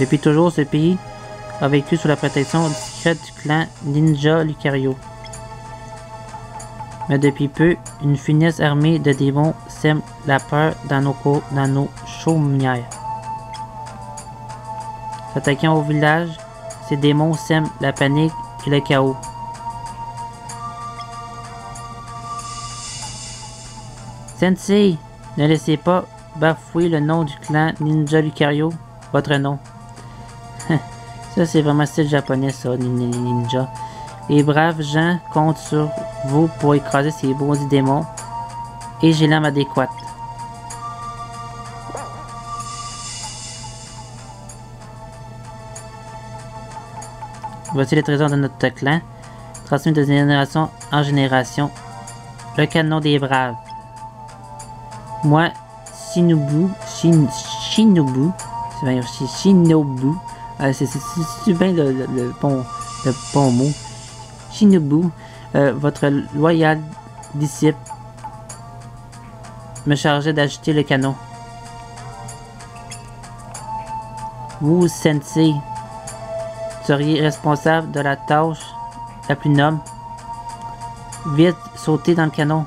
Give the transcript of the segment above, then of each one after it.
Depuis toujours, ce pays a vécu sous la protection discrète du clan Ninja Lucario. Mais depuis peu, une funeste armée de démons sème la peur dans nos, dans nos chaumières. S'attaquant au village, ces démons sèment la panique et le chaos. Sensei, ne laissez pas bafouer le nom du clan Ninja Lucario, votre nom. Ça, c'est vraiment style japonais, ça, nin- nin- ninja. Les braves gens comptent sur vous pour écraser ces beaux démons et j'ai l'âme adéquate. Voici les trésors de notre clan, transmis de génération en génération. Le canon des braves. Moi, Shinobu, Shin, Shinobu, c'est bien aussi Shinobu, Ah, c'est bien le, le- le bon, le mot. Shinobu, votre loyal disciple, me chargeait d'ajouter le canon. Vous, Sensei, seriez responsable de la tâche la plus noble. Vite, sautez dans le canon.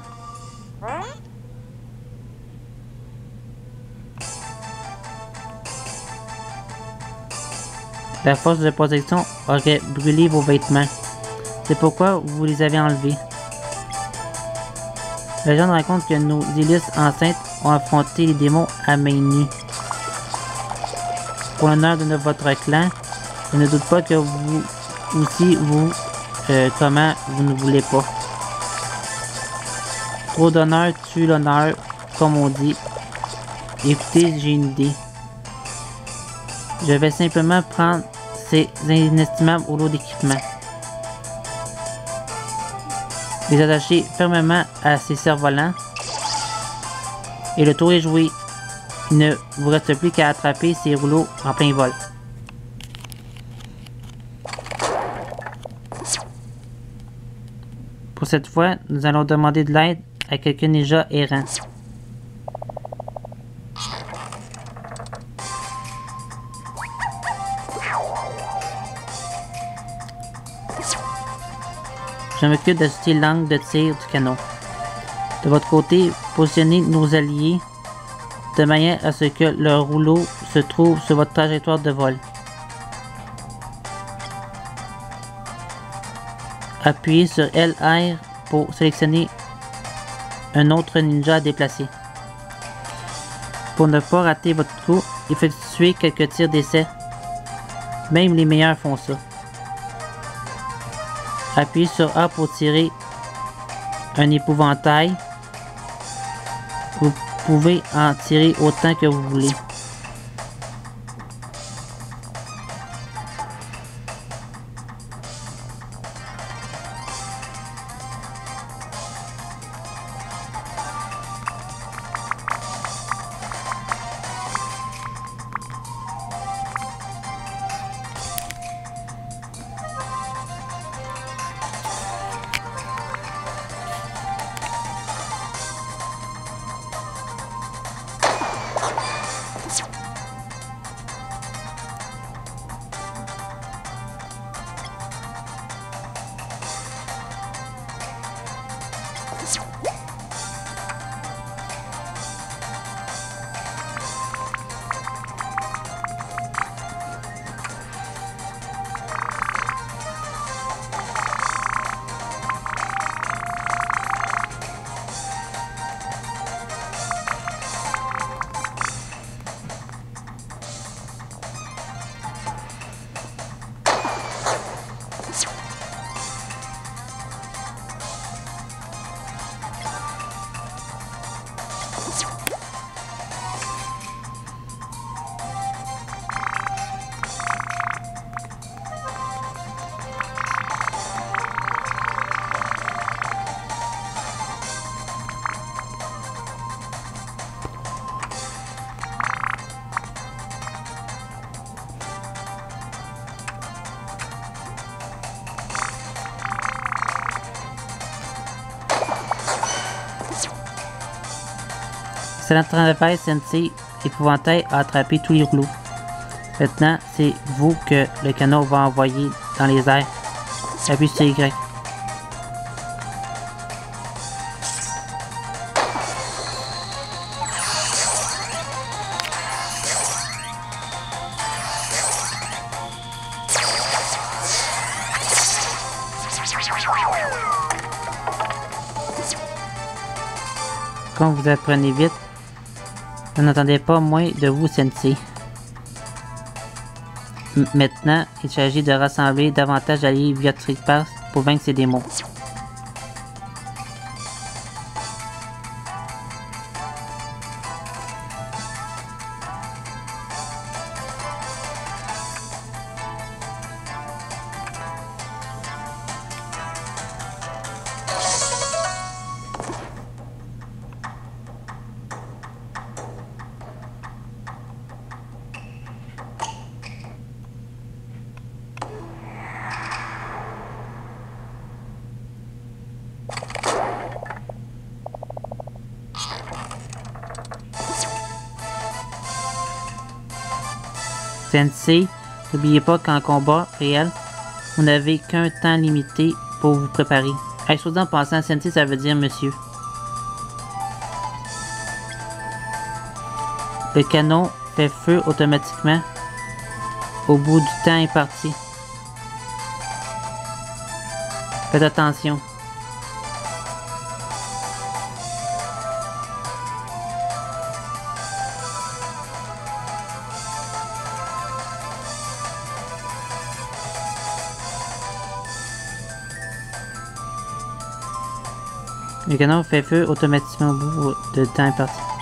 La force de protection aurait brûlé vos vêtements. C'est pourquoi vous les avez enlevés. La légende raconte que nos hélices enceintes ont affronté les démons à main nue. Pour l'honneur de votre clan, je ne doute pas que vous aussi, vous, euh, comment vous ne voulez pas. Trop d'honneur tue l'honneur, comme on dit. Écoutez, j'ai une idée. Je vais simplement prendre inestimables rouleaux d'équipement. Les attacher fermement à ces cerfs-volants. Et le tour est joué. Il ne vous reste plus qu'à attraper ces rouleaux en plein vol. Pour cette fois, nous allons demander de l'aide à quelques ninjas errants. Je m'occupe d'ajuster l'angle de tir du canon. De votre côté, positionnez nos alliés de manière à ce que leur rouleau se trouve sur votre trajectoire de vol. Appuyez sur LR pour sélectionner un autre ninja à déplacer. Pour ne pas rater votre coup, effectuez quelques tirs d'essai. Même les meilleurs font ça. Appuyez sur A pour tirer un épouvantail. Vous pouvez en tirer autant que vous voulez. Excellent travail, Sensei. Épouvantail a attrapé tous les rouleaux. Maintenant, c'est vous que le canot va envoyer dans les airs. Appuie sur Y. Quand vous apprenez vite, vous n'entendez pas moins de vous, Sensei. Maintenant, il s'agit de rassembler davantage d'alliés via Trick Pass pour vaincre ces démons. Sensei, n'oubliez pas qu'en combat réel, vous n'avez qu'un temps limité pour vous préparer. Hey, en pensant, Sensei, ça veut dire monsieur. Le canon fait feu automatiquement au bout du temps imparti. Faites attention. Le canon fait feu automatiquement au bout de temps imparti.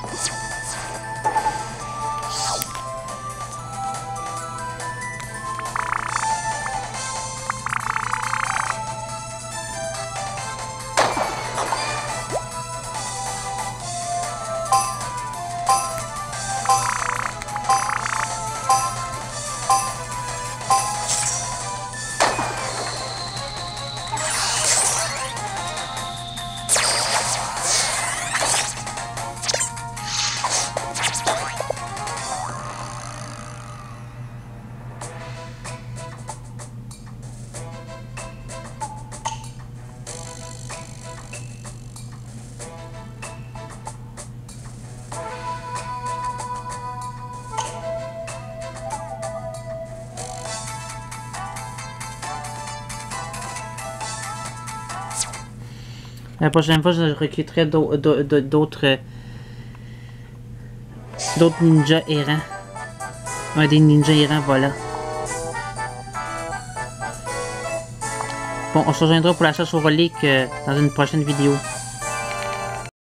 La prochaine fois, je recruterai d'au- d'au- d'au- d'autres. ninjas errants. Des ninjas errants, voilà. Bon, on se rejoindra pour la chasse aux reliques euh, dans une prochaine vidéo.